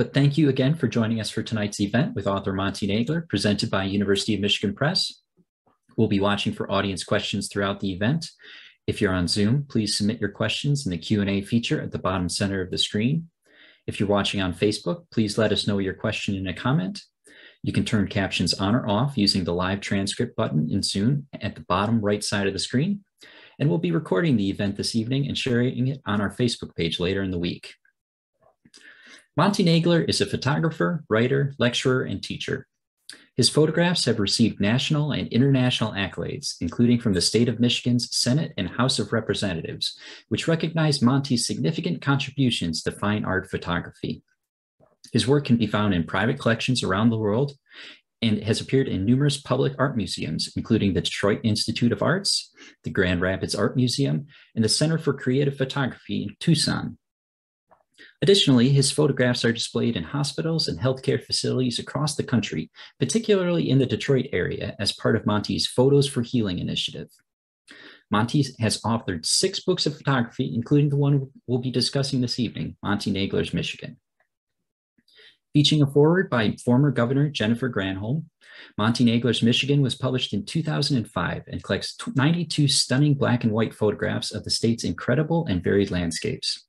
But thank you again for joining us for tonight's event with author Monte Nagler, presented by University of Michigan Press. We'll be watching for audience questions throughout the event. If you're on Zoom, please submit your questions in the Q&A feature at the bottom center of the screen. If you're watching on Facebook, please let us know your question in a comment. You can turn captions on or off using the live transcript button in Zoom at the bottom right side of the screen. And we'll be recording the event this evening and sharing it on our Facebook page later in the week. Monte Nagler is a photographer, writer, lecturer, and teacher. His photographs have received national and international accolades, including from the state of Michigan's Senate and House of Representatives, which recognize Monte's significant contributions to fine art photography. His work can be found in private collections around the world and has appeared in numerous public art museums, including the Detroit Institute of Arts, the Grand Rapids Art Museum, and the Center for Creative Photography in Tucson. Additionally, his photographs are displayed in hospitals and healthcare facilities across the country, particularly in the Detroit area, as part of Monte's Photos for Healing initiative. Monte has authored six books of photography, including the one we'll be discussing this evening, Monte Nagler's Michigan. Featuring a foreword by former Governor Jennifer Granholm, Monte Nagler's Michigan was published in 2005 and collects 92 stunning black and white photographs of the state's incredible and varied landscapes.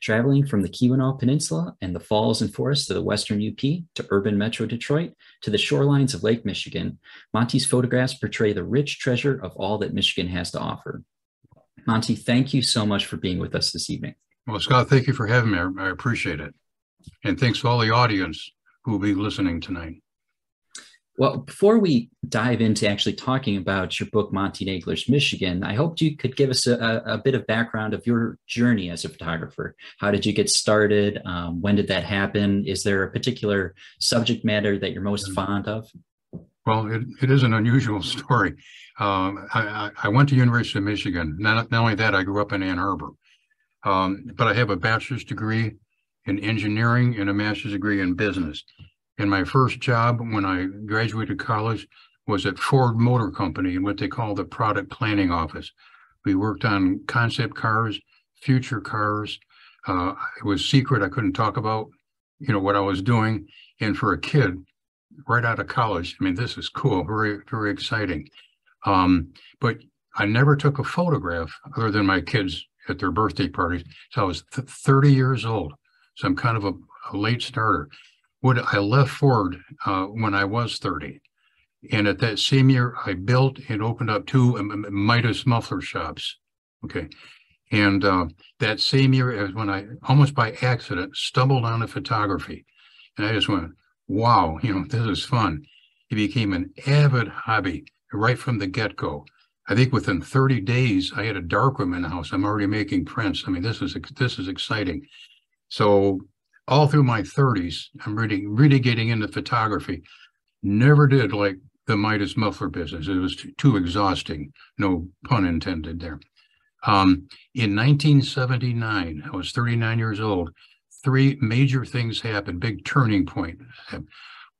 Traveling from the Keweenaw Peninsula and the falls and forests of the western UP to urban metro Detroit to the shorelines of Lake Michigan, Monte's photographs portray the rich treasure of all that Michigan has to offer. Monte, thank you so much for being with us this evening. Well, Scott, thank you for having me. I appreciate it. And thanks to all the audience who will be listening tonight. Well, before we dive into actually talking about your book, Monte Nagler's Michigan, I hoped you could give us a, a, bit of background of your journey as a photographer. How did you get started? Um, when did that happen? Is there a particular subject matter that you're most mm-hmm. fond of? Well, it, it is an unusual story. Um, I, I, went to University of Michigan. Not, not only that, I grew up in Ann Arbor. Um, but I have a bachelor's degree in engineering and a master's degree in business. And my first job when I graduated college was at Ford Motor Company in what they call the product planning office. We worked on concept cars, future cars. Uh, it was secret. I couldn't talk about, you know, what I was doing. And for a kid right out of college, I mean, this is cool, very, very exciting. Um, but I never took a photograph other than my kids at their birthday parties. So I was th- 30 years old. So I'm kind of a, a late starter what I left Ford uh, when I was 30. And at that same year, I built and opened up two Midas muffler shops. Okay. And uh, that same year is when I almost by accident stumbled onto photography. And I just went, wow, you know, this is fun. It became an avid hobby right from the get go. I think within 30 days, I had a darkroom in the house. I'm already making prints. I mean, this is this is exciting. So all through my 30s, I'm really, really getting into photography. Never did like the Midas muffler business. It was too, too exhausting. No pun intended there. Um, in 1979, I was 39 years old. Three major things happened, big turning point.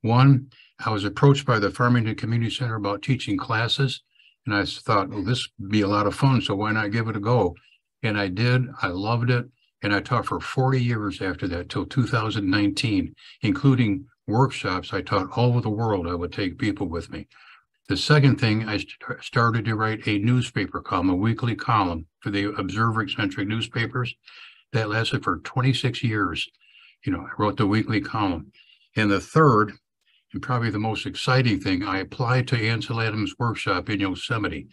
One, I was approached by the Farmington Community Center about teaching classes. And I thought, well, this would be a lot of fun. So why not give it a go? And I did. I loved it. And I taught for 40 years after that till 2019, including workshops. I taught all over the world. I would take people with me. The second thing, I st- started to write a newspaper column, a weekly column for the Observer eccentric newspapers. That lasted for 26 years. You know, I wrote the weekly column. And the third, and probably the most exciting thing, I applied to Ansel Adams' workshop in Yosemite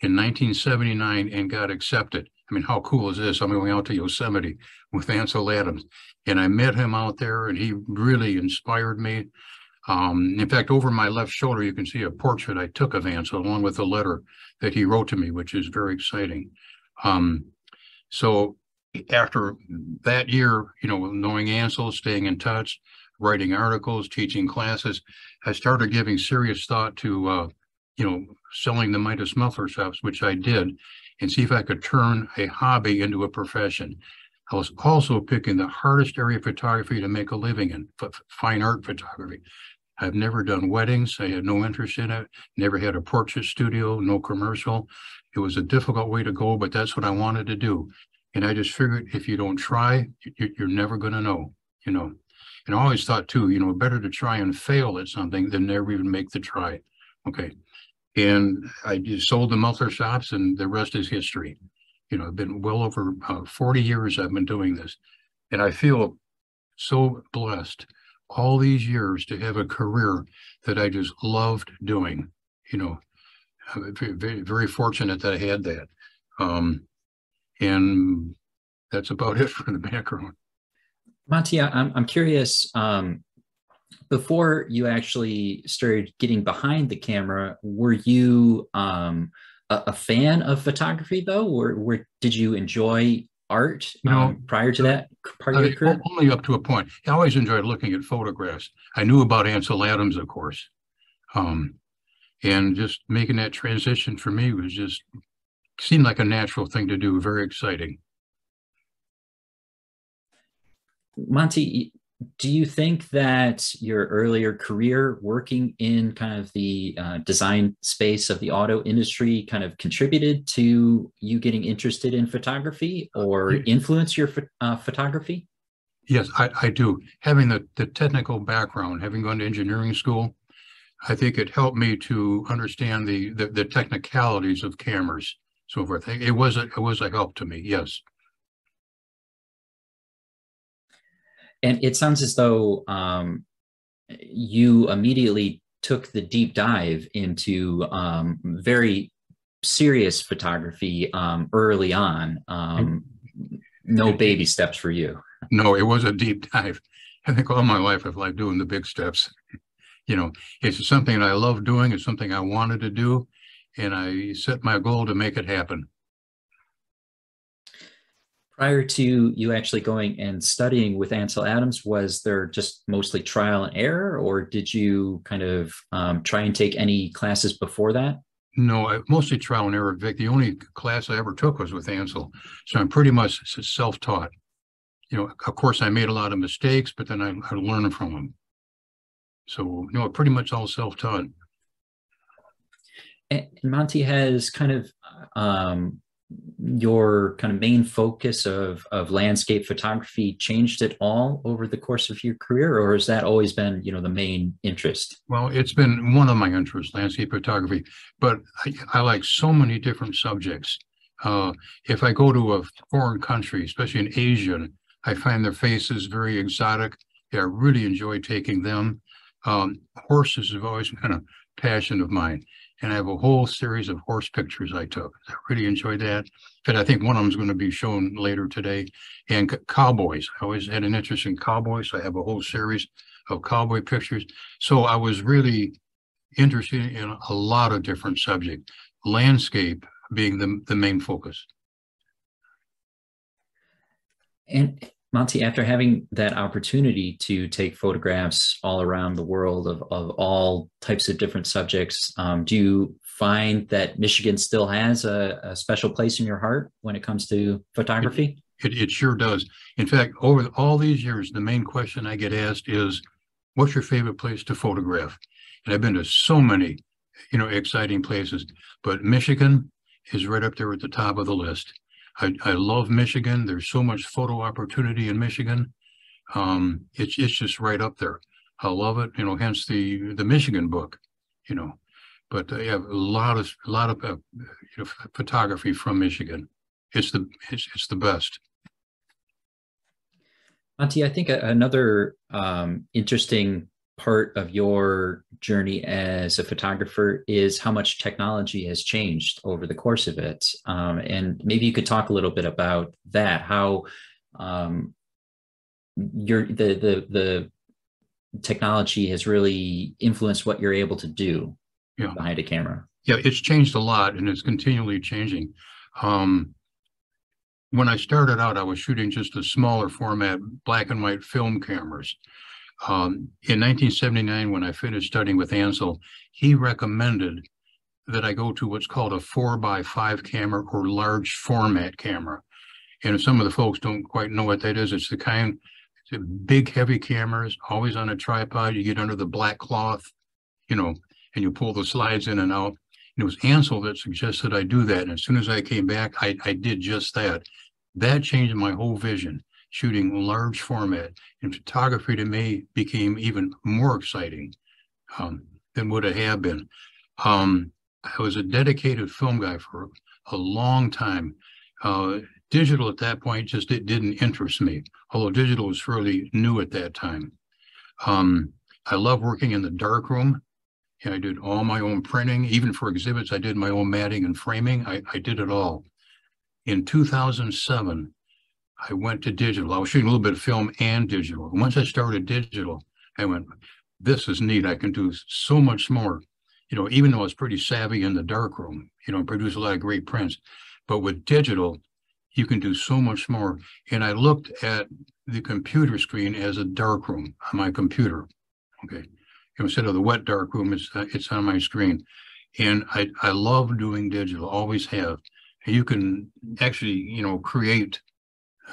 in 1979 and got accepted. I mean, how cool is this? I'm going out to Yosemite with Ansel Adams. And I met him out there and he really inspired me. Um, in fact, over my left shoulder, you can see a portrait I took of Ansel along with a letter that he wrote to me, which is very exciting. Um, so after that year, you know, knowing Ansel, staying in touch, writing articles, teaching classes, I started giving serious thought to, uh, you know, selling the Midas muffler shops, which I did and see if I could turn a hobby into a profession. I was also picking the hardest area of photography to make a living in, fine art photography. I've never done weddings. I had no interest in it. Never had a portrait studio, no commercial. It was a difficult way to go, but that's what I wanted to do. And I just figured if you don't try, you're never going to know, you know. And I always thought too, you know, better to try and fail at something than never even make the try. Okay. And I just sold the muffler shops and the rest is history. You know, I've been well over uh, 40 years I've been doing this. And I feel so blessed all these years to have a career that I just loved doing. You know, I'm very, very, fortunate that I had that. Um, and that's about it for the background. Monte, I'm, I'm curious. Um, before you actually started getting behind the camera, were you um, a, a, fan of photography though? Or, or did you enjoy art know, um, prior to that part of your career? Only up to a point. I always enjoyed looking at photographs. I knew about Ansel Adams, of course. Um, and just making that transition for me was just seemed like a natural thing to do, very exciting. Monte, do you think that your earlier career working in kind of the uh, design space of the auto industry kind of contributed to you getting interested in photography or influence your uh, photography? Yes, I, I do. Having the, the technical background, having gone to engineering school, I think it helped me to understand the, the, the technicalities of cameras, so forth. It was a, it was a help to me. Yes. And it sounds as though um, you immediately took the deep dive into um, very serious photography um, early on. Um, no baby steps for you. No, it was a deep dive. I think all my life I've liked doing the big steps. You know, it's something I love doing. It's something I wanted to do, and I set my goal to make it happen prior to you actually going and studying with Ansel Adams, was there just mostly trial and error, or did you kind of um, try and take any classes before that? No, I, mostly trial and error, Vic. The only class I ever took was with Ansel, so I'm pretty much self-taught. You know, of course, I made a lot of mistakes, but then I, I learned from them. So, you know, pretty much all self-taught. And Monte has kind of um, your kind of main focus of, of landscape photography changed at all over the course of your career or has that always been you know the main interest? Well it's been one of my interests landscape photography but i, I like so many different subjects. Uh, if i go to a foreign country especially in asia i find their faces very exotic. Yeah, i really enjoy taking them. Um, horses have always been a passion of mine and I have a whole series of horse pictures I took. I really enjoyed that. But I think one of them is going to be shown later today. And cowboys. I always had an interest in cowboys. I have a whole series of cowboy pictures. So I was really interested in a lot of different subjects, landscape being the, the main focus. And Monte, after having that opportunity to take photographs all around the world of, of all types of different subjects, um, do you find that Michigan still has a, a, special place in your heart when it comes to photography? It, it, it sure does. In fact, over all these years, the main question I get asked is, what's your favorite place to photograph? And I've been to so many, you know, exciting places, but Michigan is right up there at the top of the list. I, I love Michigan. There's so much photo opportunity in Michigan. Um, it's it's just right up there. I love it. You know, hence the the Michigan book. You know, but I have a lot of a lot of uh, you know, photography from Michigan. It's the it's, it's the best. Monte, I think another um, interesting part of your journey as a photographer is how much technology has changed over the course of it. Um, and maybe you could talk a little bit about that, how um, your the the the technology has really influenced what you're able to do yeah. behind a camera. Yeah, it's changed a lot and it's continually changing. Um, when I started out, I was shooting just a smaller format black and white film cameras. Um, in 1979, when I finished studying with Ansel, he recommended that I go to what's called a four by five camera or large format camera. And if some of the folks don't quite know what that is. It's the kind, it's big, heavy cameras, always on a tripod. You get under the black cloth, you know, and you pull the slides in and out. And it was Ansel that suggested I do that. And as soon as I came back, I, I did just that. That changed my whole vision shooting large format. And photography to me became even more exciting um, than would it have been. Um, I was a dedicated film guy for a long time. Uh, digital at that point just it didn't interest me, although digital was fairly new at that time. Um, I love working in the darkroom. And I did all my own printing, even for exhibits. I did my own matting and framing. I, I did it all. In 2007, I went to digital. I was shooting a little bit of film and digital. Once I started digital, I went, this is neat. I can do so much more. You know, even though I was pretty savvy in the darkroom, you know, produce a lot of great prints. But with digital, you can do so much more. And I looked at the computer screen as a darkroom on my computer. Okay instead of the wet dark room, it's uh, it's on my screen. And I, I love doing digital, always have. And you can actually, you know, create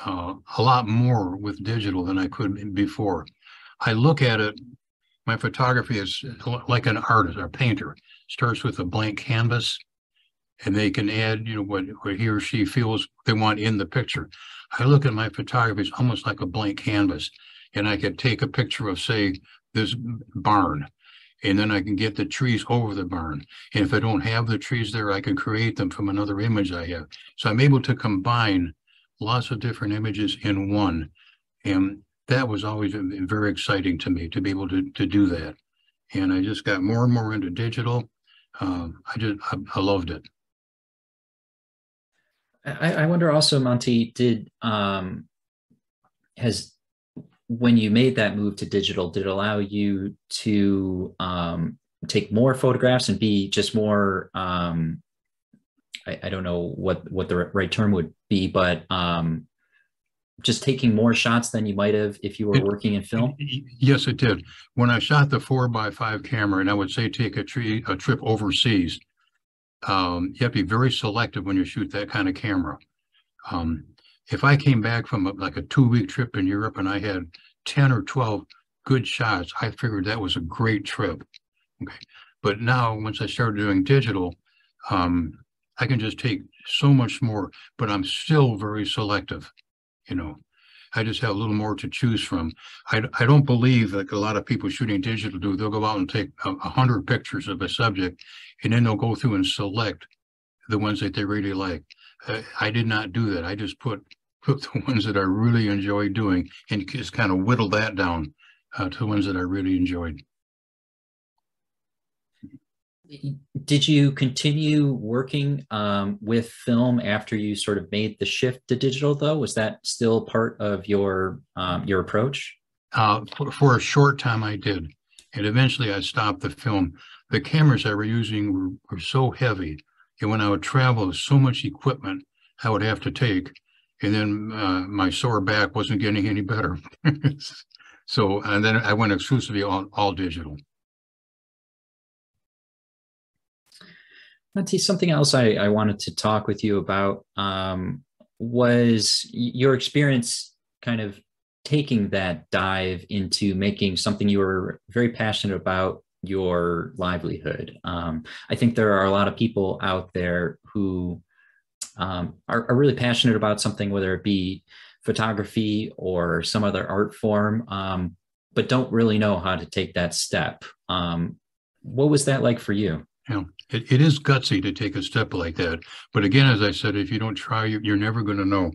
uh, a lot more with digital than I could before. I look at it, my photography is like an artist or painter, starts with a blank canvas and they can add, you know, what, what he or she feels they want in the picture. I look at my photography as almost like a blank canvas and I could take a picture of, say, this barn and then I can get the trees over the barn. And if I don't have the trees there, I can create them from another image I have. So I'm able to combine lots of different images in one. And that was always very exciting to me to be able to, to do that. And I just got more and more into digital. Um, I just, I, I loved it. I, I wonder also, Monte, did, um, has when you made that move to digital, did it allow you to um, take more photographs and be just more? Um, I, I, don't know what what the right term would be, but um, just taking more shots than you might have if you were it, working in film. Yes, it did. When I shot the four by five camera, and I would say take a tree a trip overseas, um, you have to be very selective when you shoot that kind of camera. Um, if I came back from a, like a two week trip in Europe and I had 10 or 12 good shots, I figured that was a great trip. Okay. But now, once I started doing digital, um, I can just take so much more, but I'm still very selective. You know, I just have a little more to choose from. I, I don't believe like a lot of people shooting digital do. They'll go out and take a, a hundred pictures of a subject, and then they'll go through and select the ones that they really like. Uh, I did not do that. I just put put the ones that I really enjoy doing and just kind of whittle that down uh, to the ones that I really enjoyed. Did you continue working um, with film after you sort of made the shift to digital, though? Was that still part of your um, your approach? Uh, for, for, a short time, I did, and eventually I stopped the film. The cameras I were using were, were so heavy, and when I would travel, so much equipment I would have to take and then uh, my sore back wasn't getting any better. so, and then I went exclusively on all digital. Something else I, I wanted to talk with you about um, was your experience kind of taking that dive into making something you were very passionate about your livelihood. Um, I think there are a lot of people out there who um, are, are, really passionate about something, whether it be photography or some other art form, um, but don't really know how to take that step. Um, what was that like for you? Yeah, it, it is gutsy to take a step like that. But again, as I said, if you don't try, you're never going to know.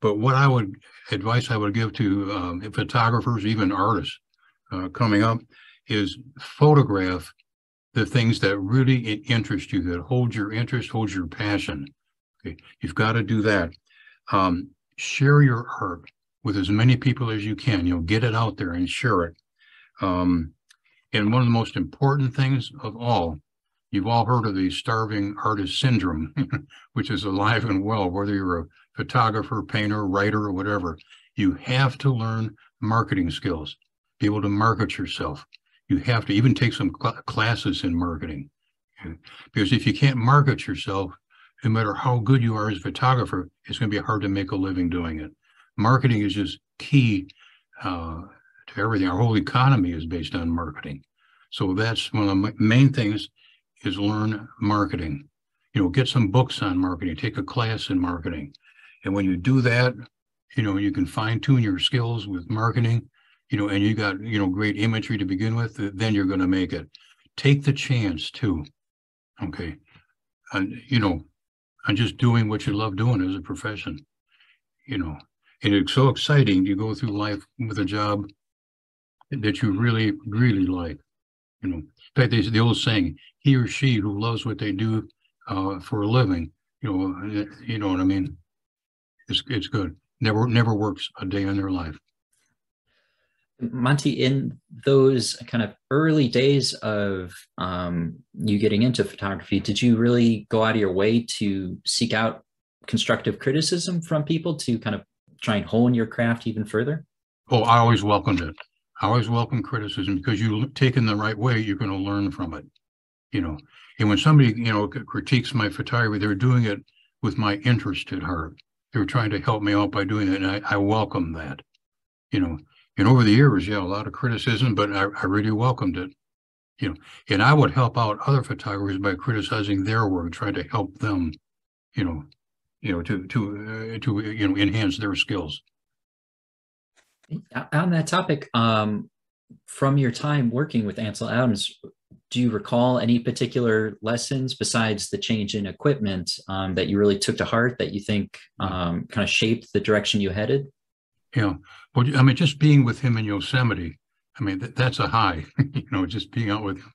But what I would advice I would give to um, photographers, even artists uh, coming up, is photograph the things that really interest you, that hold your interest, hold your passion. Okay, you've got to do that. Um, share your art with as many people as you can. You know, get it out there and share it. Um, and one of the most important things of all, you've all heard of the starving artist syndrome, which is alive and well, whether you're a photographer, painter, writer, or whatever. You have to learn marketing skills, be able to market yourself. You have to even take some cl- classes in marketing. Because if you can't market yourself, no matter how good you are as a photographer, it's going to be hard to make a living doing it. Marketing is just key uh, to everything. Our whole economy is based on marketing. So that's one of the main things is learn marketing. You know, get some books on marketing, take a class in marketing. And when you do that, you know, you can fine tune your skills with marketing, you know, and you got, you know, great imagery to begin with, then you're going to make it. Take the chance too. Okay. And, you know, and just doing what you love doing as a profession, you know, and it's so exciting to go through life with a job that you really, really like, you know. In fact, there's the old saying, he or she who loves what they do uh, for a living, you know, you know what I mean? It's, it's good. Never, never works a day in their life. Monte, in those kind of early days of um, you getting into photography, did you really go out of your way to seek out constructive criticism from people to kind of try and hone your craft even further? Oh, I always welcomed it. I always welcome criticism because you take in the right way, you're going to learn from it. You know, and when somebody, you know, critiques my photography, they're doing it with my interest at heart. They were trying to help me out by doing it, and I, I welcome that. You know, and over the years, yeah, a lot of criticism, but I, I really welcomed it. You know, and I would help out other photographers by criticizing their work, trying to help them, you know, you know, to to uh, to you know enhance their skills. On that topic, um, from your time working with Ansel Adams, do you recall any particular lessons besides the change in equipment um, that you really took to heart that you think um, kind of shaped the direction you headed? Yeah. Well, I mean, just being with him in Yosemite, I mean, that, that's a high, you know, just being out with him.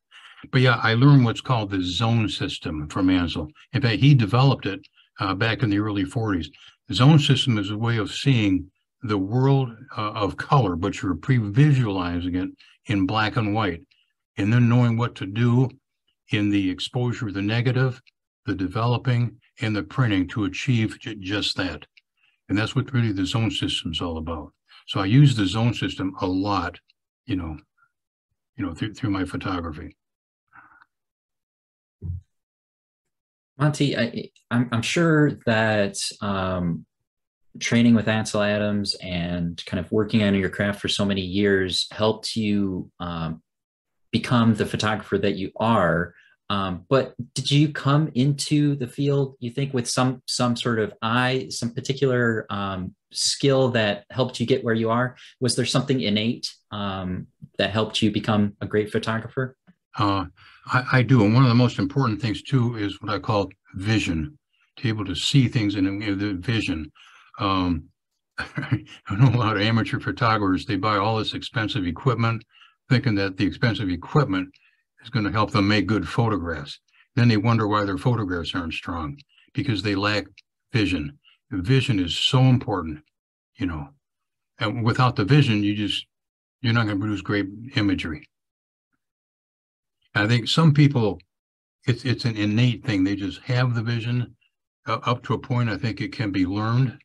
But yeah, I learned what's called the zone system from Ansel. In fact, he developed it uh, back in the early 40s. The zone system is a way of seeing the world uh, of color, but you're pre-visualizing it in black and white, and then knowing what to do in the exposure, of the negative, the developing, and the printing to achieve just that. And that's what really the zone system is all about. So I use the zone system a lot, you know, you know, through, through my photography. Monte, I, I'm, I'm sure that um, training with Ansel Adams and kind of working on your craft for so many years helped you um, become the photographer that you are. Um, but did you come into the field, you think, with some some sort of eye, some particular um, skill that helped you get where you are? Was there something innate um, that helped you become a great photographer? Uh, I, I, do, and one of the most important things too is what I call vision, to be able to see things in, the vision. Um, I know a lot of amateur photographers, they buy all this expensive equipment, thinking that the expensive equipment is going to help them make good photographs. Then they wonder why their photographs aren't strong because they lack vision. vision is so important, you know. And without the vision, you just you're not going to produce great imagery. I think some people, it's it's an innate thing. They just have the vision uh, up to a point. I think it can be learned,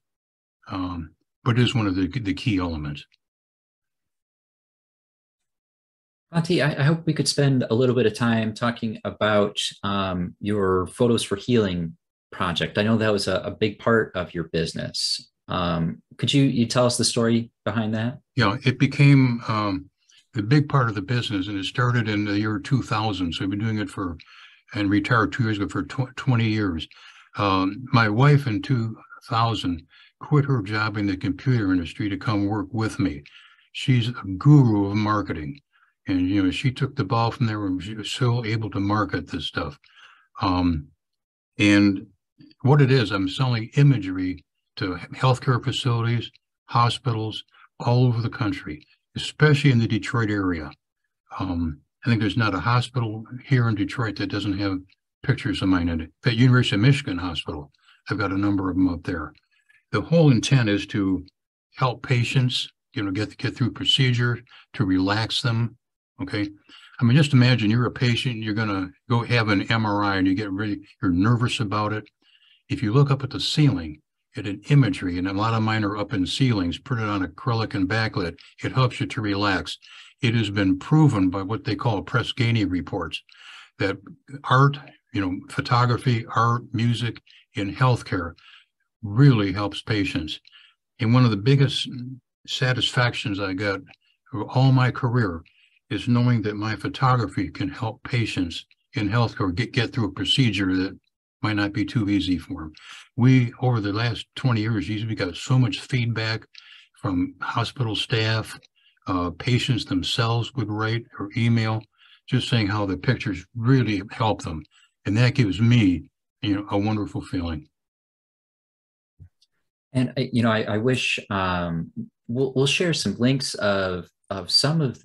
um, but it is one of the the key elements. Monte, I, I, hope we could spend a little bit of time talking about um, your Photos for Healing project. I know that was a, a big part of your business. Um, could you you tell us the story behind that? Yeah, it became um, the big part of the business, and it started in the year 2000. So I've been doing it for and retired two years ago for tw 20 years. Um, my wife in 2000 quit her job in the computer industry to come work with me. She's a guru of marketing and you know she took the ball from there and she was so able to market this stuff. Um, and what it is i'm selling imagery to healthcare facilities hospitals all over the country especially in the detroit area. Um, i think there's not a hospital here in detroit that doesn't have pictures of mine in it. At university of michigan hospital i've got a number of them up there. The whole intent is to help patients you know get get through procedure to relax them Okay. I mean, just imagine you're a patient, you're going to go have an MRI and you get really, you're nervous about it. If you look up at the ceiling at an imagery, and a lot of mine are up in ceilings, put it on acrylic and backlit, it helps you to relax. It has been proven by what they call Press Ganey reports that art, you know, photography, art, music in healthcare really helps patients. And one of the biggest satisfactions I got all my career is knowing that my photography can help patients in healthcare get, get through a procedure that might not be too easy for them. We, over the last 20 years, we got so much feedback from hospital staff, uh, patients themselves would write or email, just saying how the pictures really help them. And that gives me, you know, a wonderful feeling. And you know, I, I wish um, we'll we'll share some links of of some of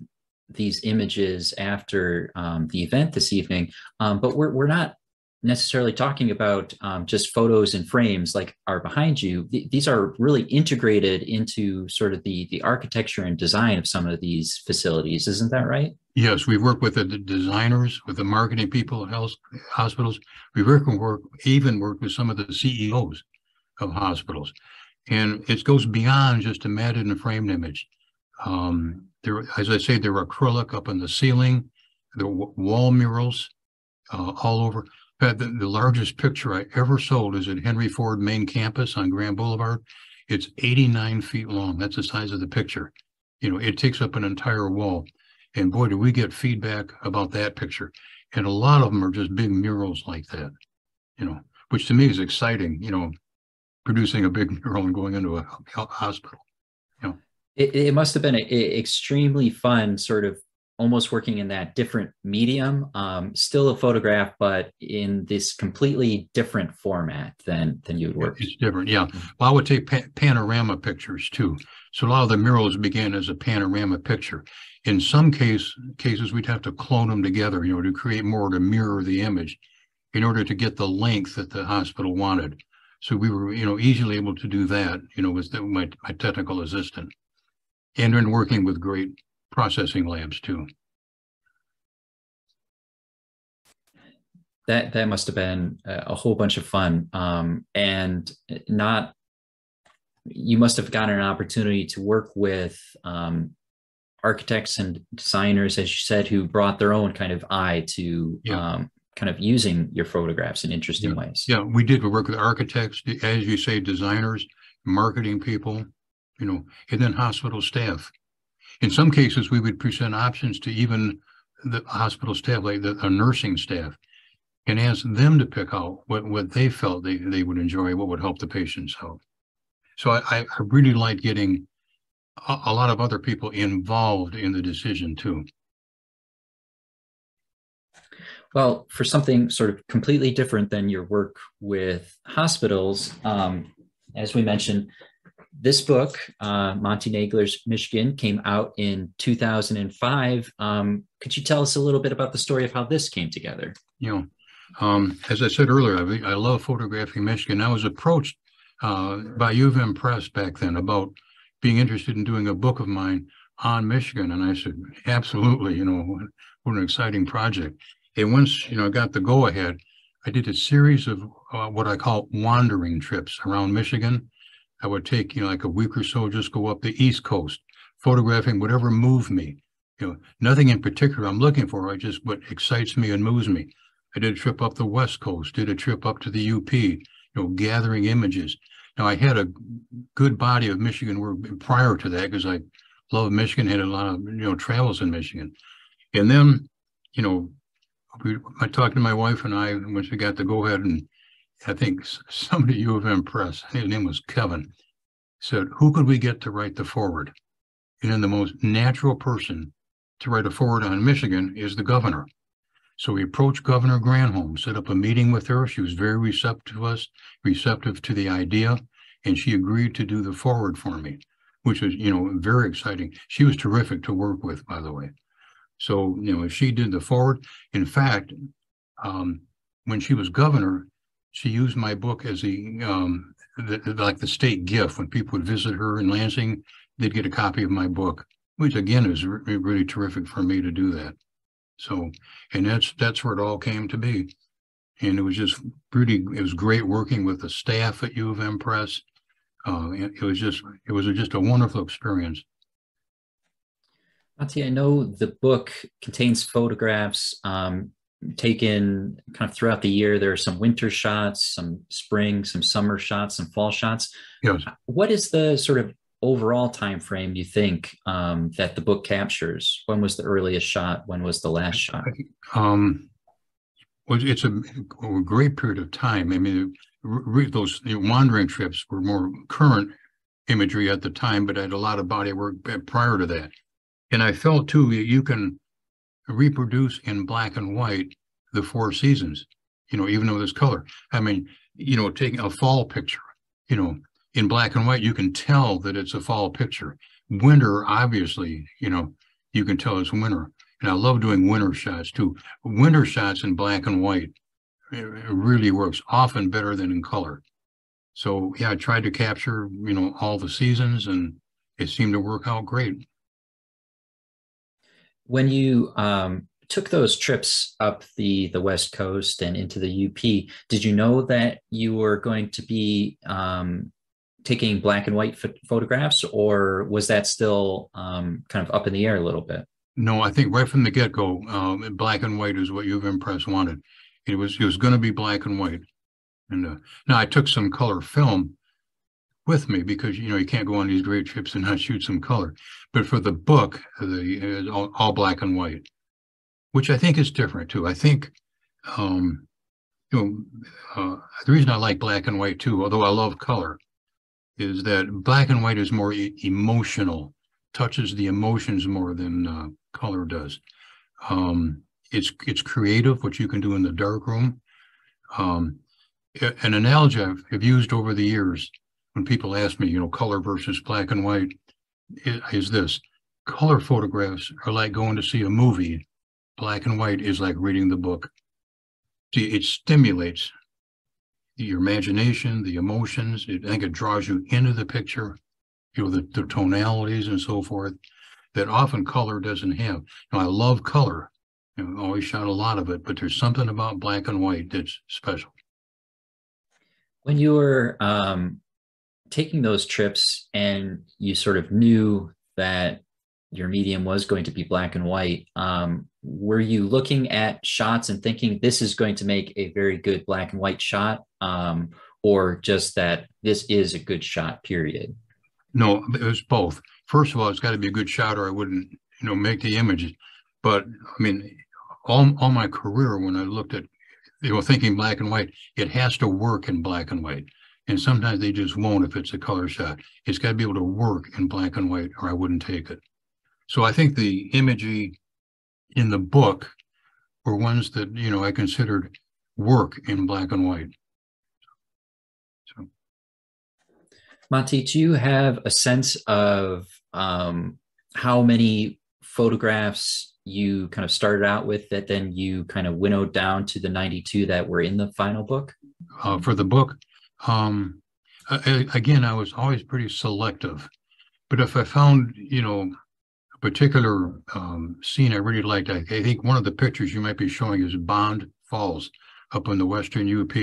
these images after um, the event this evening. Um, but we're we're not necessarily talking about um, just photos and frames like are behind you. Th- these are really integrated into sort of the the architecture and design of some of these facilities. Isn't that right? Yes, we work with the designers, with the marketing people at health hospitals. We work, and work even work with some of the CEOs of hospitals. And it goes beyond just a matted and framed image. Um, there, as I say, there are acrylic up on the ceiling, the wall murals uh, all over. The, the largest picture I ever sold is at Henry Ford main campus on Grand Boulevard. It's 89 feet long. That's the size of the picture. You know, it takes up an entire wall. And boy, do we get feedback about that picture. And a lot of them are just big murals like that, you know, which to me is exciting, you know, producing a big mural and going into a hospital. It, it must have been a, a extremely fun sort of almost working in that different medium. Um, still a photograph but in this completely different format than than you would work. It's different yeah. Mm-hmm. well i would take pa- panorama pictures too. So a lot of the murals began as a panorama picture. In some case cases we'd have to clone them together you know to create more to mirror the image in order to get the length that the hospital wanted. So we were, you know, easily able to do that, you know, with the, my, my technical assistant and in working with great processing labs too. That, that must have been a whole bunch of fun. Um, and not, you must have gotten an opportunity to work with um, architects and designers, as you said, who brought their own kind of eye to yeah. um, kind of using your photographs in interesting yeah. ways. Yeah, we did. We work with architects, as you say, designers, marketing people, you know, and then hospital staff. In some cases, we would present options to even the hospital staff, like the nursing staff, and ask them to pick out what, what they felt they, they would enjoy, what would help the patient's health. So I, I really like getting a, a lot of other people involved in the decision too. Well, for something sort of completely different than your work with hospitals, um, as we mentioned, this book, uh, Monte Nagler's Michigan, came out in 2005. Um, could you tell us a little bit about the story of how this came together? You know, um, as I said earlier, I, I, love photographing Michigan. I was approached uh, by U of M Press back then about being interested in doing a book of mine on Michigan. And I said, absolutely, you know, what an exciting project. And once, you know, I got the go ahead, I did a series of uh, what I call wandering trips around Michigan. I would take, you know, like a week or so, just go up the East Coast, photographing whatever moved me. You know, nothing in particular I'm looking for. I just what excites me and moves me. I did a trip up the West Coast, did a trip up to the UP, you know, gathering images. Now I had a good body of Michigan work prior to that because I love Michigan, had a lot of you know travels in Michigan, and then you know we, I talked to my wife and I once we got to go ahead and I think somebody U of M Press, his name was Kevin, said, who could we get to write the foreword? And then the most natural person to write a foreword on Michigan is the governor. So we approached Governor Granholm, set up a meeting with her. She was very receptive to us, receptive to the idea, and she agreed to do the foreword for me, which was, you know, very exciting. She was terrific to work with, by the way. So, you know, she did the foreword. In fact, um, when she was governor, she used my book as a um, the, like the state gift. When people would visit her in Lansing, they'd get a copy of my book, which again is re- really terrific for me to do that. So, and that's that's where it all came to be. And it was just really It was great working with the staff at U of M Press. Uh, it, was just it was just a wonderful experience. Monte, I know the book contains photographs um, taken kind of throughout the year. There are some winter shots, some spring, some summer shots, some fall shots. Yes. What is the sort of overall time frame you think um, that the book captures? When was the earliest shot? When was the last shot? Um, Well, it's a, a great period of time. I mean, re- those you know, wandering trips were more current imagery at the time, but I had a lot of body work prior to that. And I felt too, you can reproduce in black and white the four seasons, you know, even though there's color. I mean, you know, taking a fall picture, you know, in black and white, you can tell that it's a fall picture. Winter, obviously, you know, you can tell it's winter. And I love doing winter shots too. Winter shots in black and white it really works, often better than in color. So yeah, I tried to capture, you know, all the seasons and it seemed to work out great. When you um, took those trips up the the west coast and into the UP, did you know that you were going to be um, taking black and white photographs, or was that still um, kind of up in the air a little bit? No, I think right from the get go, um, black and white is what U of M Press wanted. It was it was going to be black and white, and uh, now I took some color film with me because you know you can't go on these great trips and not shoot some color. But for the book, the all, all, black and white, which I think is different too. I think um, you know uh, the reason I like black and white too, although I love color, is that black and white is more e- emotional, touches the emotions more than uh, color does. Um, it's it's creative what you can do in the dark room. Um, an analogy I've, used over the years when people ask me, you know, color versus black and white, is this: color photographs are like going to see a movie. Black and white is like reading the book. See, it stimulates your imagination, the emotions. It, I think it draws you into the picture, you know, the, the tonalities and so forth that often color doesn't have. Now, I love color, know, always shot a lot of it, but there's something about black and white that's special. When you were um, taking those trips and you sort of knew that your medium was going to be black and white, um, were you looking at shots and thinking this is going to make a very good black and white shot, um, or just that this is a good shot, period? No, it was both. First of all, it's got to be a good shot, or I wouldn't, you know, make the images. But I mean, all, all my career when I looked at, you know, thinking black and white, it has to work in black and white. And sometimes they just won't if it's a color shot. It's got to be able to work in black and white or I wouldn't take it. So I think the imagery in the book were ones that, you know, I considered work in black and white. So. Monte, do you have a sense of um, how many photographs you kind of started out with that then you kind of winnowed down to the 92 that were in the final book? Uh, for the book, um, again, I was always pretty selective. But if I found, you know, a particular um, scene I really liked, I, I, think one of the pictures you might be showing is Bond Falls up in the western UP.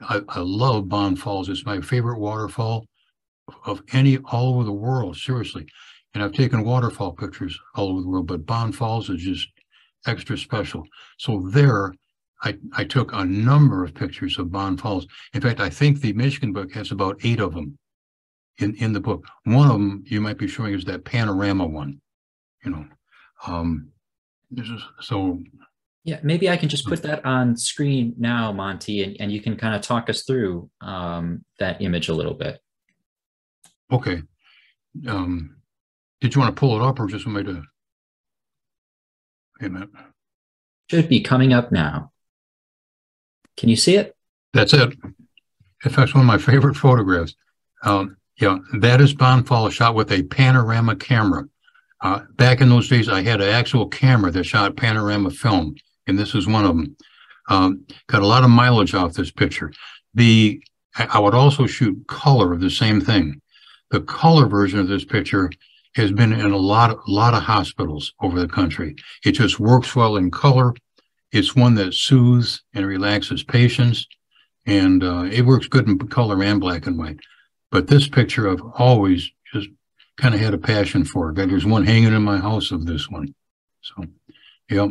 I, I love Bond Falls. It's my favorite waterfall of any all over the world, seriously. And I've taken waterfall pictures all over the world, but Bond Falls is just extra special. So there, I, I took a number of pictures of Bond Falls. In fact, I think the Michigan book has about eight of them in, in the book. One of them you might be showing is that panorama one, you know. Um, this is so. Yeah, maybe I can just put that on screen now, Monte, and, and you can kind of talk us through um, that image a little bit. Okay. Um, did you want to pull it up or just want me to? Wait a minute. Should be coming up now. Can you see it? That's it. In fact, one of my favorite photographs. Um, yeah, that is Bond Falls shot with a panorama camera. Uh, back in those days, I had an actual camera that shot panorama film, and this is one of them. Um, got a lot of mileage off this picture. The I would also shoot color of the same thing. The color version of this picture has been in a lot of, lot of hospitals over the country. It just works well in color. It's one that soothes and relaxes patients, and uh, it works good in color and black and white. But this picture I've always just kind of had a passion for. There's one hanging in my house of this one. So, yeah.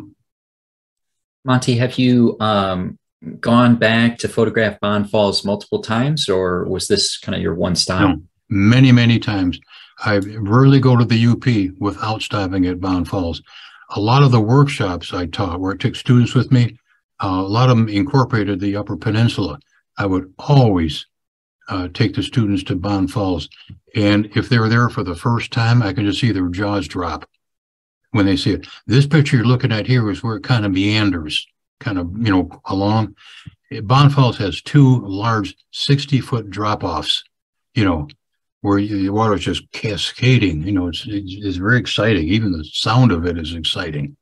Monte, have you um, gone back to photograph Bond Falls multiple times, or was this kind of your one stop? No, many, many times. I rarely go to the UP without stopping at Bond Falls. A lot of the workshops I taught, where I took students with me, Uh, a lot of them incorporated the Upper Peninsula. I would always uh, take the students to Bond Falls. And if they were there for the first time, I can just see their jaws drop when they see it. This picture you're looking at here is where it kind of meanders, kind of, you know, along. Bond Falls has two large 60 foot drop offs, you know, where the water is just cascading. You know, it's, it's very exciting. Even the sound of it is exciting.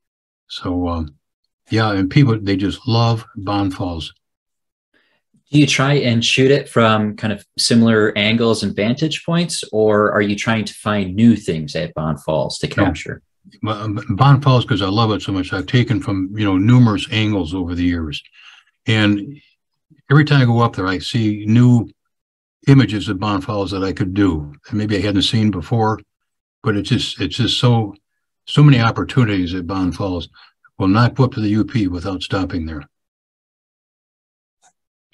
So, um, yeah, and people they just love Bond Falls. Do you try and shoot it from kind of similar angles and vantage points, or are you trying to find new things at Bond Falls to capture? No. Um, Bond Falls, because I love it so much, I've taken from you know numerous angles over the years, and every time I go up there, I see new images of Bond Falls that I could do that maybe I hadn't seen before. But it's just it's just so so many opportunities at Bond Falls. Will not go up to the UP without stopping there.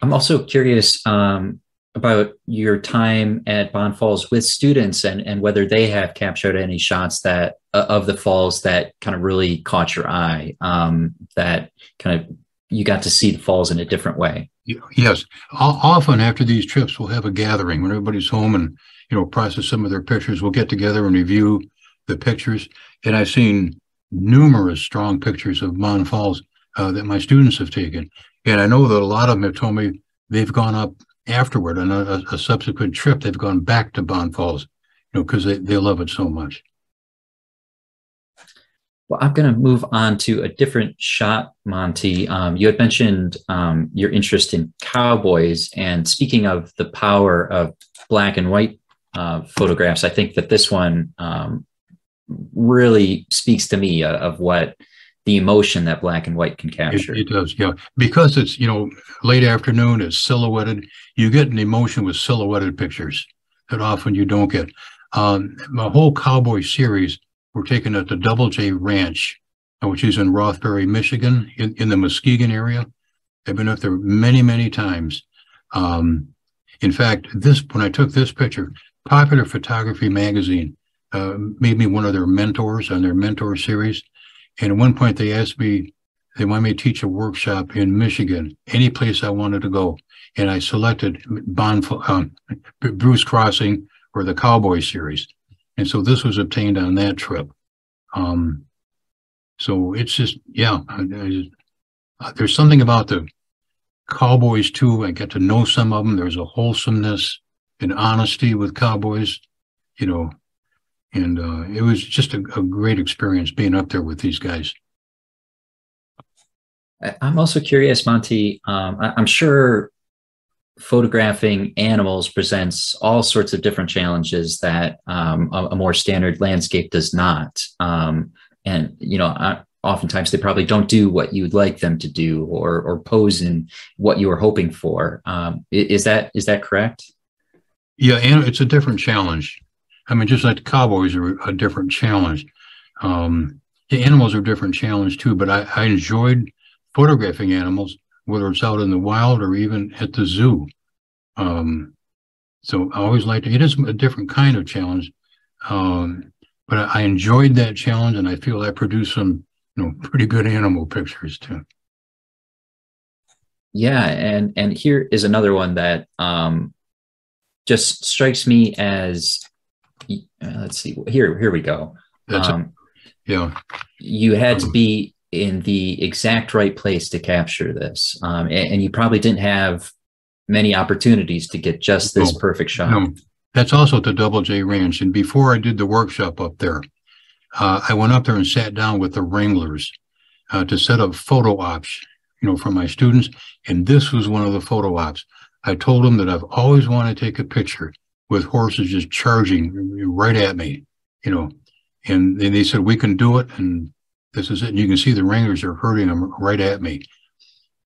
I'm also curious um, about your time at Bond Falls with students and and whether they have captured any shots that uh, of the falls that kind of really caught your eye um, that kind of you got to see the falls in a different way. Yes, often after these trips, we'll have a gathering when everybody's home and you know process some of their pictures. We'll get together and review the pictures. And I've seen numerous strong pictures of Bond Falls uh, that my students have taken, and I know that a lot of them have told me they've gone up afterward on a, a subsequent trip. They've gone back to Bond Falls, you know, because they, they love it so much. Well, I'm going to move on to a different shot, Monte. Um, you had mentioned um, your interest in cowboys, and speaking of the power of black and white uh, photographs, I think that this one um, really speaks to me uh, of what the emotion that black and white can capture. It, it, does, yeah. Because it's you know late afternoon, it's silhouetted. You get an emotion with silhouetted pictures that often you don't get. Um, my whole cowboy series were taken at the Double J Ranch, which is in Rothbury, Michigan, in, in the Muskegon area. I've been up there many, many times. Um, in fact, this when I took this picture, Popular Photography magazine uh, made me one of their mentors on their mentor series. And at one point, they asked me, they wanted me to teach a workshop in Michigan, any place I wanted to go. And I selected Bond, um, Bruce Crossing or the Cowboy series. And so this was obtained on that trip. Um, so it's just, yeah, I, I just, uh, there's something about the cowboys too. I get to know some of them. There's a wholesomeness and honesty with cowboys, you know, and uh, it was just a, a great experience being up there with these guys. I'm also curious, Monte. Um, I, am sure photographing animals presents all sorts of different challenges that um, a, a, more standard landscape does not. Um, and you know, I, oftentimes they probably don't do what you'd like them to do, or or pose in what you were hoping for. Um, is that is that correct? Yeah, and it's a different challenge. I mean, just like the cowboys are a different challenge. Um, the animals are a different challenge too. But I, I enjoyed photographing animals whether it's out in the wild or even at the zoo. Um, so I always like to, it is a different kind of challenge. Um, but I, I enjoyed that challenge and I feel I produced some, you know, pretty good animal pictures too. Yeah. And, and here is another one that, um, just strikes me as, uh, let's see, here, here we go. Um, yeah. You had to be in the exact right place to capture this. Um, and, and, you probably didn't have many opportunities to get just this no, perfect shot. No. That's also at the Double J Ranch. And before I did the workshop up there, uh, I went up there and sat down with the Wranglers uh, to set up photo ops, you know, for my students. And this was one of the photo ops. I told them that I've always wanted to take a picture with horses just charging right at me, you know, and, and they said, we can do it. And this is it. And you can see the Wranglers are herding them right at me.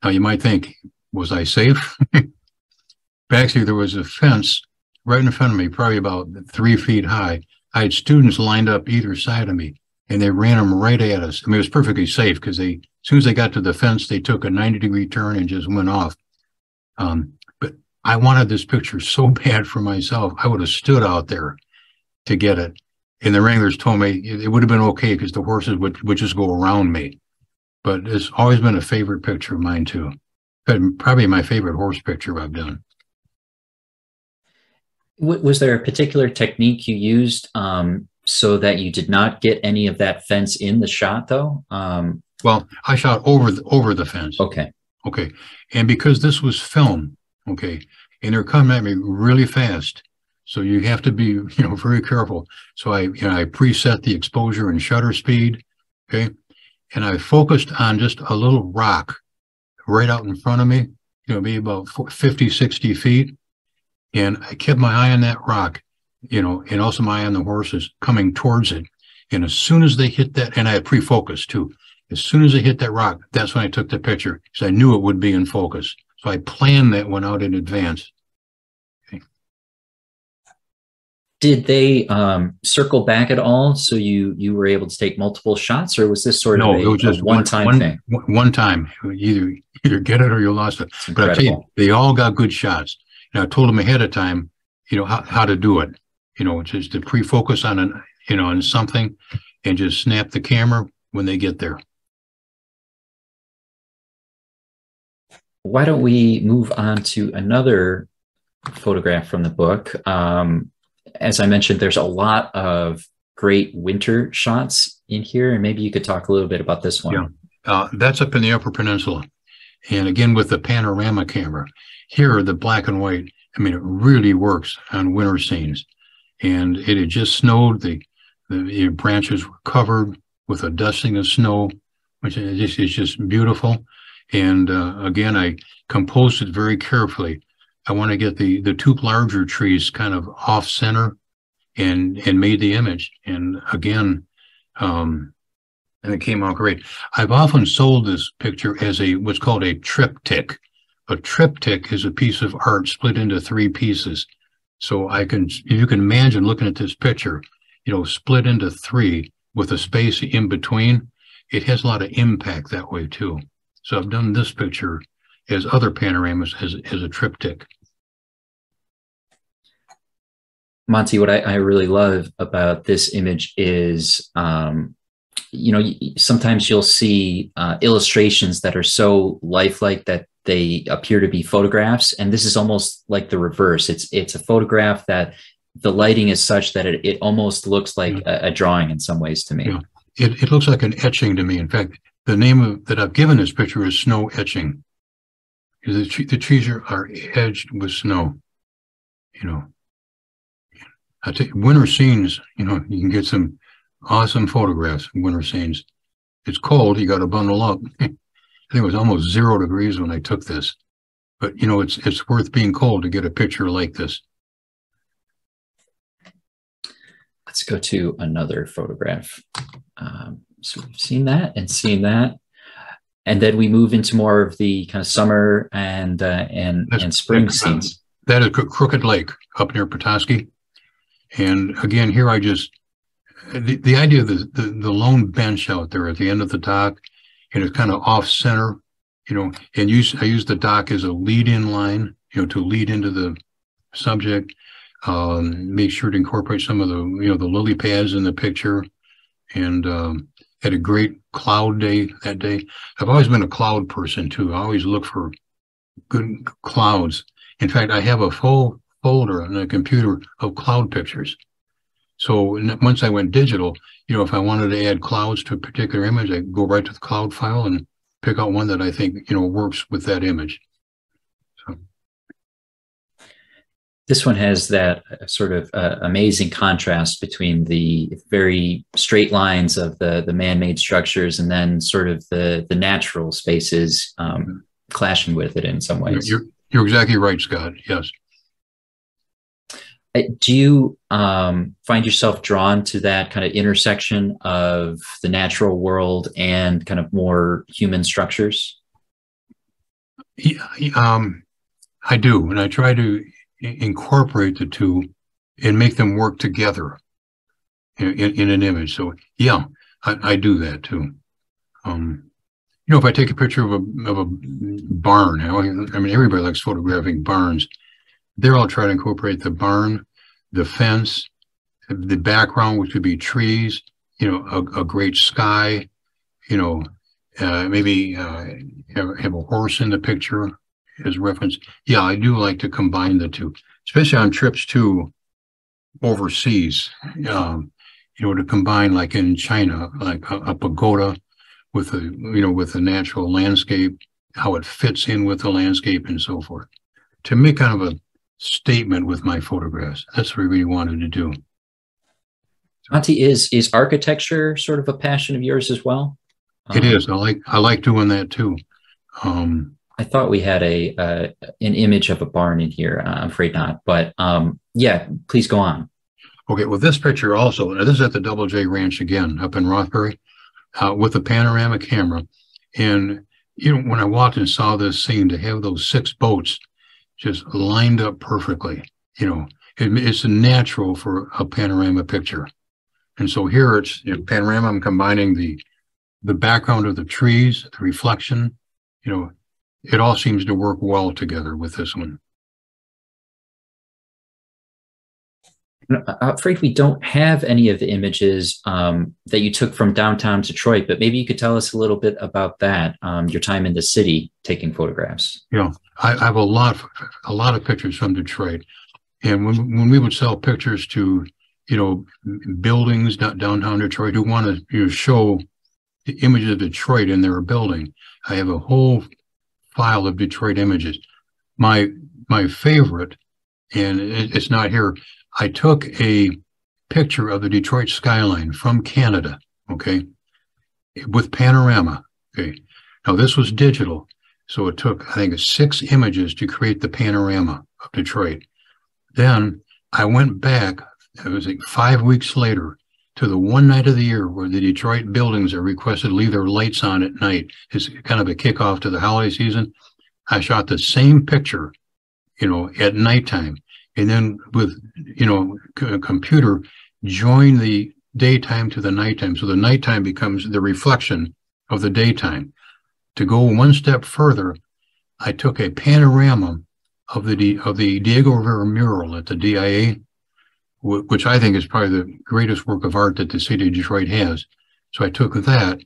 Now you might think, was I safe? Actually, there was a fence right in front of me, probably about three feet high. I had students lined up either side of me and they ran them right at us. I mean, it was perfectly safe because they, as soon as they got to the fence, they took a 90 degree turn and just went off. Um, but I wanted this picture so bad for myself. I would have stood out there to get it. And the wranglers told me it would have been okay because the horses would, would just go around me. but it's always been a favorite picture of mine too. But probably my favorite horse picture I've done. Was there a particular technique you used um, so that you did not get any of that fence in the shot, though? Um, well, I shot over the, over the fence. Okay. Okay, and because this was film, okay, and they're coming at me really fast, so you have to be, you know, very careful. So I, you know, I preset the exposure and shutter speed, okay, and I focused on just a little rock right out in front of me, you know, maybe about 50, 60 feet. And I kept my eye on that rock, you know, and also my eye on the horses coming towards it. And as soon as they hit that, and I had pre-focus too, as soon as they hit that rock, that's when I took the picture because I knew it would be in focus. So I planned that one out in advance. Did they um, circle back at all? So you you were able to take multiple shots, or was this sort no, of a, it was just one time one, thing? One time, either either get it or you lost it. It's But I tell you, they all got good shots. And I told them ahead of time, you know, how, how to do it. You know, just to pre-focus on an, you know, on something and just snap the camera when they get there. Why don't we move on to another photograph from the book? Um, as I mentioned, there's a lot of great winter shots in here, and maybe you could talk a little bit about this one. Yeah. Uh, that's up in the Upper Peninsula. And again, with the panorama camera, here, the black and white, I mean, it really works on winter scenes. And it had just snowed. The, the, branches were covered with a dusting of snow, which is just, is just beautiful. And uh, again, I composed it very carefully. I want to get the, the two larger trees kind of off center and, and made the image. And again, um, and it came out great. I've often sold this picture as a what's called a triptych. A triptych is a piece of art split into three pieces. So I can, you can imagine looking at this picture, you know, split into three with a space in between. It has a lot of impact that way too. So I've done this picture as other panoramas as, as a triptych. Monte, what I, I really love about this image is, um, you know, sometimes you'll see uh, illustrations that are so lifelike that they appear to be photographs, and this is almost like the reverse. It's it's a photograph that the lighting is such that it, it almost looks like a, a drawing in some ways to me. Yeah. It, it looks like an etching to me. In fact, the name of, that I've given this picture is snow etching. The, the trees are, are edged with snow. You know, I winter scenes, you know, you can get some awesome photographs winter scenes. It's cold, you got to bundle up. I think it was almost zero degrees when I took this. But you know, it's it's worth being cold to get a picture like this. Let's go to another photograph. Um, so we've seen that and seen that. And then we move into more of the kind of summer and uh, and That's- and spring scenes. That is Cro- Crooked Lake up near Petoskey. And again, here I just, the, the idea of the, the, the lone bench out there at the end of the dock, and it's kind of off center, you know, and use, I use the dock as a lead in line, you know, to lead into the subject. Um, make sure to incorporate some of the, you know, the lily pads in the picture and, um, had a great cloud day that day. I've always been a cloud person too. I always look for good clouds. In fact, I have a full folder on the computer of cloud pictures. So once I went digital, you know, if I wanted to add clouds to a particular image, I go right to the cloud file and pick out one that I think, you know, works with that image. So This one has that uh, sort of uh, amazing contrast between the very straight lines of the the man-made structures and then sort of the the natural spaces um, clashing with it in some ways. you're, you're exactly right, Scott. Yes. Uh, Do you um, find yourself drawn to that kind of intersection of the natural world and kind of more human structures? Yeah, um, I do. And I try to incorporate the two and make them work together in, in, in an image. So yeah, I, I do that too. Um, you know, if I take a picture of a, of a barn, I mean, everybody likes photographing barns. There I'll try to incorporate the barn, the fence, the background, which would be trees, you know, a, a great sky, you know, uh, maybe uh, have, have a horse in the picture as reference. Yeah, I do like to combine the two, especially on trips to overseas. Um, you know, to combine like in China, like a, a pagoda with a you know with a natural landscape, how it fits in with the landscape and so forth. To make kind of a statement with my photographs. That's what I really wanted to do. Monte, is is architecture sort of a passion of yours as well? It um, is. I like I like doing that too. Um, I thought we had a uh, an image of a barn in here. Uh, I'm afraid not, but um, yeah, please go on. Okay, well, this picture also. This is at the Double J Ranch again, up in Rothbury, uh, with a panorama camera. And you know, when I walked and saw this scene, to have those six boats just lined up perfectly, you know, it, it's natural for a panorama picture. And so here it's you know, panorama. I'm combining the the background of the trees, the reflection, you know, it all seems to work well together with this one. I'm afraid we don't have any of the images um, that you took from downtown Detroit, but maybe you could tell us a little bit about that, um, your time in the city taking photographs. Yeah, I, I, have a lot, a lot of pictures from Detroit, and when when we would sell pictures to, you know, buildings downtown Detroit who want to you know, show the image of Detroit in their building, I have a whole file of Detroit images. My my favorite, and it, it's not here. I took a picture of the Detroit skyline from Canada, okay, with panorama. Okay. Now this was digital, so it took, I think, six images to create the panorama of Detroit. Then I went back, it was like five weeks later, to the one night of the year where the Detroit buildings are requested to leave their lights on at night. It's kind of a kickoff to the holiday season. I shot the same picture, you know, at nighttime and then with you know a computer join the daytime to the nighttime so the nighttime becomes the reflection of the daytime to go one step further i took a panorama of the of the diego rivera mural at the dia which i think is probably the greatest work of art that the city of detroit has so i took that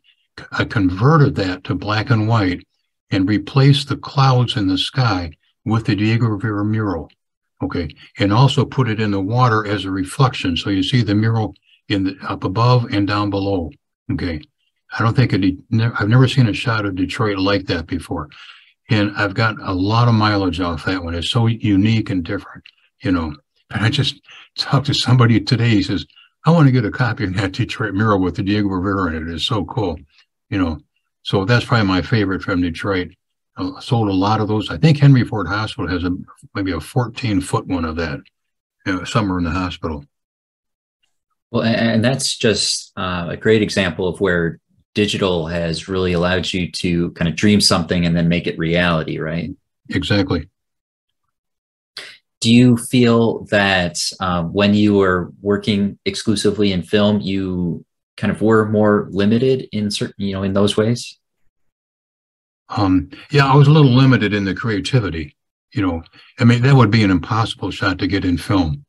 i converted that to black and white and replaced the clouds in the sky with the diego rivera mural Okay, and also put it in the water as a reflection. So you see the mural in the up above and down below. Okay. I don't think it, I've never seen a shot of Detroit like that before. And I've got a lot of mileage off that one. It's so unique and different, you know. And I just talked to somebody today. He says, I want to get a copy of that Detroit mural with the Diego Rivera in it. It's so cool, you know. So that's probably my favorite from Detroit uh, sold a lot of those. I think Henry Ford Hospital has a maybe a 14 foot one of that you know, somewhere in the hospital. Well, and that's just uh, a great example of where digital has really allowed you to kind of dream something and then make it reality, right? Exactly. Do you feel that um, when you were working exclusively in film, you kind of were more limited in certain, you know, in those ways? Um, yeah, I was a little limited in the creativity. You know, I mean, that would be an impossible shot to get in film.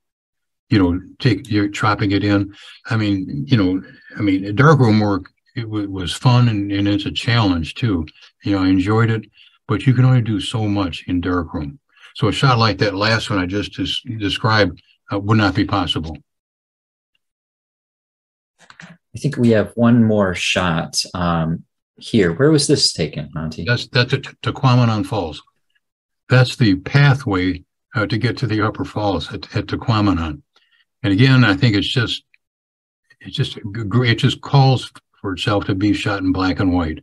You know, take you're chopping it in. I mean, you know, I mean, darkroom work it w- was fun and, and it's a challenge too. You know, I enjoyed it, but you can only do so much in darkroom. So a shot like that last one I just des- described uh, would not be possible. I think we have one more shot. Um, here. Where was this taken, Monte? That's that's at Falls. That's the pathway uh, to get to the upper falls at, at Tahquamenon. And again, I think it's just it's just it just calls for itself to be shot in black and white.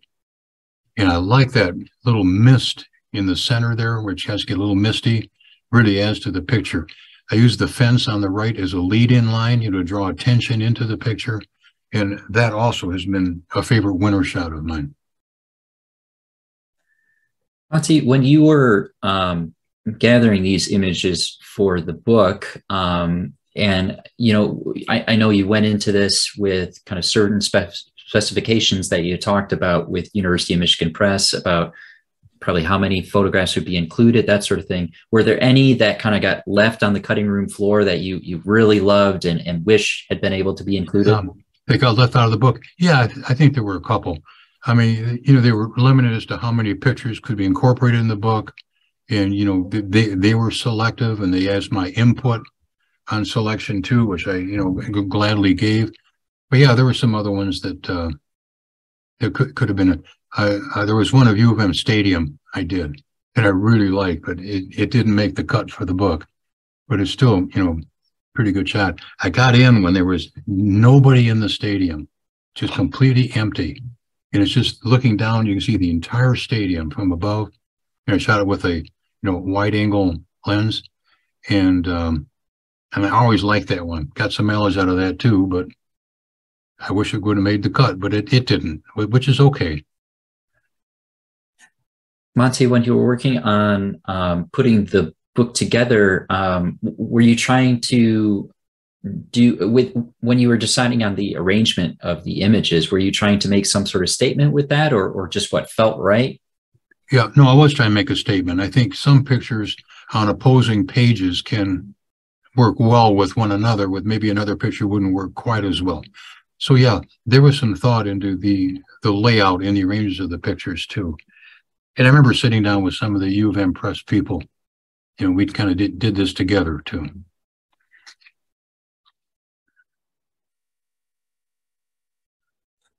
And I like that little mist in the center there, which has to get a little misty, really adds to the picture. I use the fence on the right as a lead-in line, you know, to draw attention into the picture. And that also has been a favorite winter shot of mine. Monte, when you were um, gathering these images for the book, um, and you know, I, I, know you went into this with kind of certain spec- specifications that you talked about with University of Michigan Press about probably how many photographs would be included, that sort of thing. Were there any that kind of got left on the cutting room floor that you you really loved and, and wish had been able to be included? Um, they got left out of the book. Yeah, I, th- I think there were a couple. I mean, you know, they were limited as to how many pictures could be incorporated in the book. And, you know, they, they were selective and they asked my input on selection too, which I, you know, gladly gave. But yeah, there were some other ones that, uh, could, could have been, a, I, I, there was one of U of M Stadium I did that I really liked, but it, it didn't make the cut for the book. But it's still, you know, pretty good shot. I got in when there was nobody in the stadium, just completely empty. And it's just looking down, you can see the entire stadium from above. And I shot it with a, you know, wide angle lens. And um, and I always liked that one. Got some mileage out of that too, but I wish it would have made the cut, but it, it didn't, which is okay. Monte, when you were working on um, putting the book together, um, were you trying to do with when you were deciding on the arrangement of the images? Were you trying to make some sort of statement with that, or or just what felt right? Yeah, no, I was trying to make a statement. I think some pictures on opposing pages can work well with one another. With maybe another picture wouldn't work quite as well. So yeah, there was some thought into the the layout and the arrangements of the pictures too. And I remember sitting down with some of the U of M press people and we kind of did, did this together too.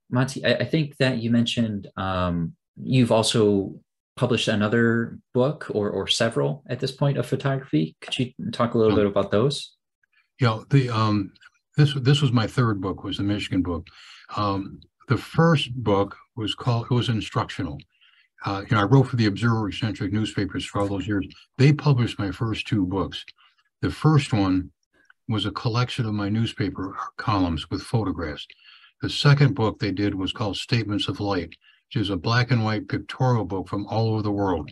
Monte, I, I think that you mentioned um, you've also published another book or, or several at this point of photography. Could you talk a little bit about those? Yeah, the um, this this was my third book was the Michigan book. Um, the first book was called it was instructional uh, you know, I wrote for the Observer eccentric newspapers for all those years. They published my first two books. The first one was a collection of my newspaper columns with photographs. The second book they did was called Statements of Light, which is a black and white pictorial book from all over the world.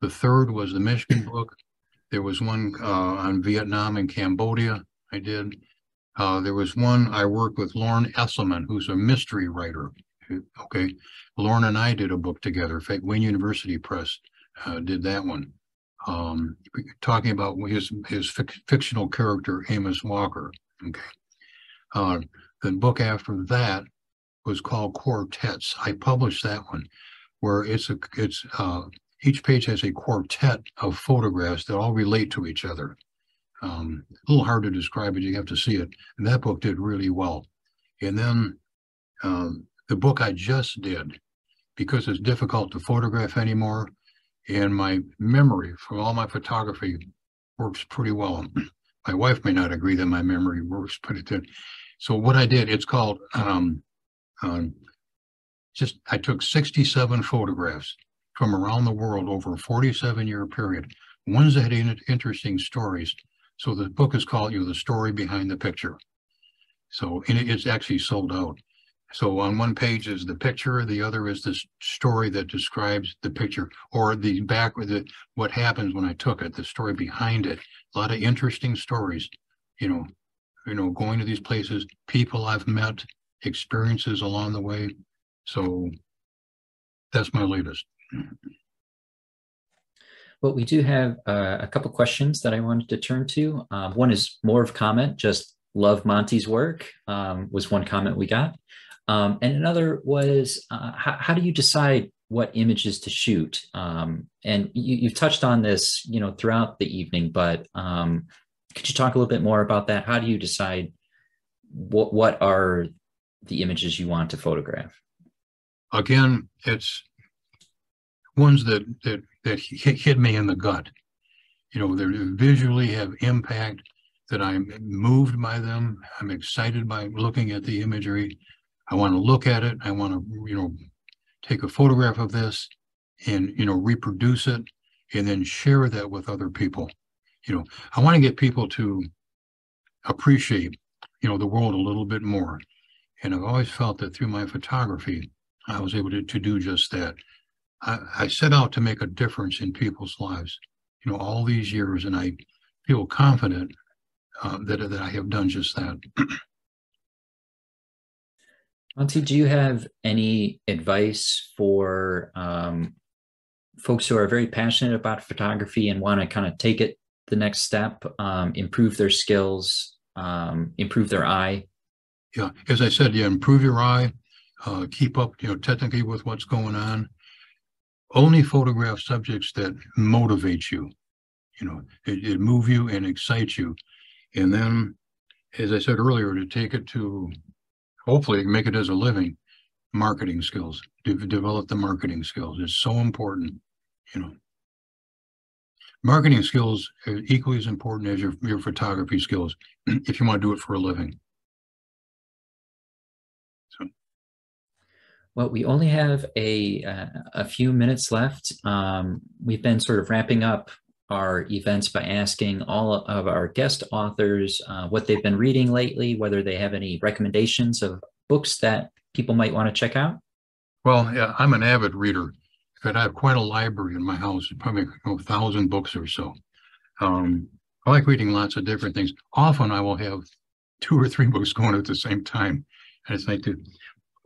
The third was the Michigan book. There was one uh, on Vietnam and Cambodia I did. Uh, there was one I worked with Loren Estleman, who's a mystery writer. Okay. Loren and I did a book together. Wayne University Press uh, did that one. Um, talking about his his fic- fictional character Amos Walker. Okay. Uh, the book after that was called Quartets. I published that one, where it's a it's uh, each page has a quartet of photographs that all relate to each other. Um, a little hard to describe, but you have to see it. And that book did really well. And then um, the book I just did, because it's difficult to photograph anymore, and my memory for all my photography works pretty well. my wife may not agree that my memory works, but it did. So what I did, it's called um, um, just I took 67 photographs from around the world over a 47 year period, ones that had interesting stories. So the book is called, you know, the story behind the picture. So and it's actually sold out. So on one page is the picture, the other is the story that describes the picture, or the back with it, what happens when I took it, the story behind it. A lot of interesting stories, you know, you know, going to these places, people I've met, experiences along the way. So that's my latest. Well, we do have uh, a couple questions that I wanted to turn to. Um, one is more of comment, just love Monte's work um, was one comment we got. Um, and another was uh, how, how, do you decide what images to shoot? Um, and you, have touched on this, you know, throughout the evening, but um, could you talk a little bit more about that? How do you decide what what are the images you want to photograph? Again, it's ones that that that hit, me in the gut. You know, they visually have impact. That I'm moved by them. I'm excited by looking at the imagery I want to look at it. I want to, you know, take a photograph of this and, you know, reproduce it and then share that with other people. You know, I want to get people to appreciate, you know, the world a little bit more. And I've always felt that through my photography, I was able to, to do just that. I, I set out to make a difference in people's lives, you know, all these years, and I feel confident uh, that, that I have done just that. Monte, do you have any advice for um, folks who are very passionate about photography and want to kind of take it the next step, um, improve their skills, um, improve their eye? Yeah, as I said, yeah, improve your eye. uh, keep up, you know, technically with what's going on. Only photograph subjects that motivate you, you know, it, it move you and excite you. And then, as I said earlier, to take it to hopefully make it as a living, marketing skills, de- develop the marketing skills. It's so important, you know. Marketing skills are equally as important as your, your photography skills if you want to do it for a living. Well, we only have a uh, a few minutes left. Um, we've been sort of wrapping up our events by asking all of our guest authors uh, what they've been reading lately, whether they have any recommendations of books that people might want to check out. Well, yeah, I'm an avid reader. In fact, I have quite a library in my house, probably a thousand books or so. Um, I like reading lots of different things. Often I will have two or three books going at the same time. And it's like to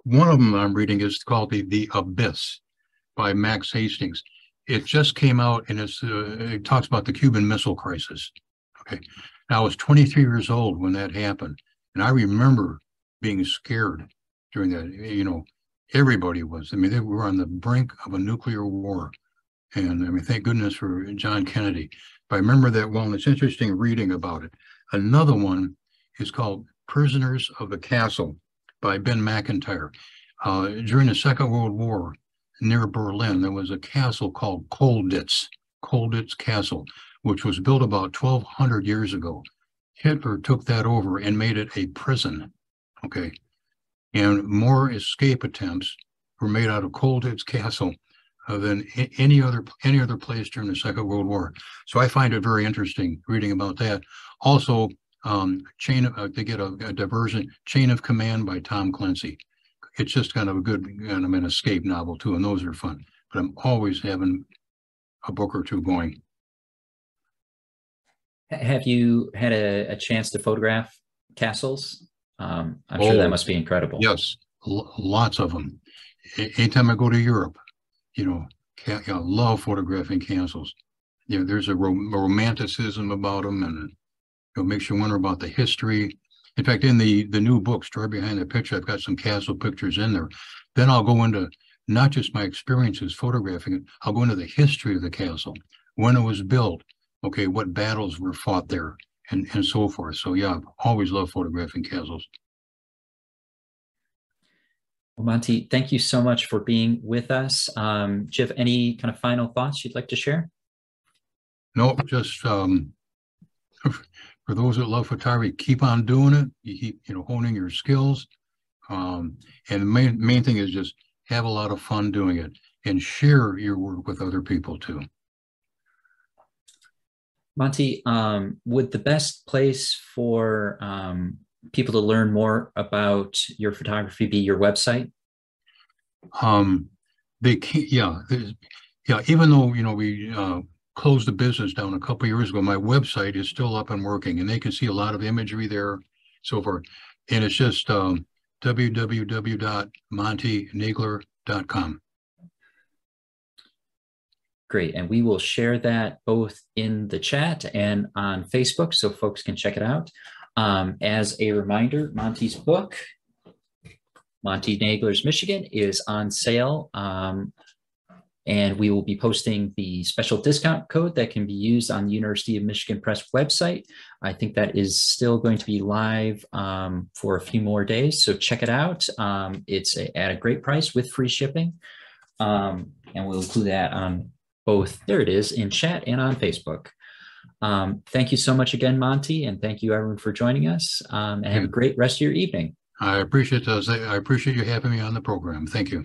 one of them I'm reading is called the The Abyss by Max Hastings. It just came out and it's, uh, it talks about the Cuban Missile Crisis. Okay. Now, I was 23 years old when that happened. And I remember being scared during that. You know, everybody was. I mean, they were on the brink of a nuclear war. And I mean, thank goodness for John Kennedy. But I remember that one. It's interesting reading about it. Another one is called Prisoners of the Castle by Ben Macintyre. Uh, during the Second World War, near Berlin, there was a castle called Colditz, Colditz Castle, which was built about 1200 years ago. Hitler took that over and made it a prison. Okay. And more escape attempts were made out of Colditz Castle uh, than any other any other place during the Second World War. So I find it very interesting reading about that. Also, um, chain of, uh, to get a, a, diversion, Chain of Command by Tom Clancy. It's just kind of a good kind of an escape novel too, and those are fun. But I'm always having a book or two going. Have you had a, a chance to photograph castles? Um, I'm oh, sure that oh, must be incredible. Yes, L- lots of them. A- anytime I go to Europe, you know, ca- I love photographing castles. You know, there's a, ro- romanticism about them, and it makes you wonder about the history. In fact, in the the new book, Story Behind the Picture, I've got some castle pictures in there. Then I'll go into not just my experiences photographing it, I'll go into the history of the castle, when it was built, okay, what battles were fought there, and, and so forth. So yeah, I've always loved photographing castles. Well, Monte, thank you so much for being with us. Um, do you have any kind of final thoughts you'd like to share? No, just um, for those that love photography, keep on doing it. You keep, you know, honing your skills. Um, and the main main thing is just have a lot of fun doing it and share your work with other people too. Monte, um, would the best place for um, people to learn more about your photography be your website? Um, they can, yeah, yeah. Even though you know we uh, closed the business down a couple years ago. My website is still up and working, and they can see a lot of imagery there, so forth. And it's just um, www.montenagler.com. Great. And we will share that both in the chat and on Facebook so folks can check it out. Um, as a reminder, Monte's book, Monte Nagler's Michigan, is on sale um, and we will be posting the special discount code that can be used on the University of Michigan Press website. I think that is still going to be live um, for a few more days. So check it out. Um, it's a, at a great price with free shipping. Um, and we'll include that on both, there it is, in chat and on Facebook. Um, thank you so much again, Monte, and thank you everyone for joining us. Um, and have a great rest of your evening. I appreciate those. I appreciate you having me on the program. Thank you.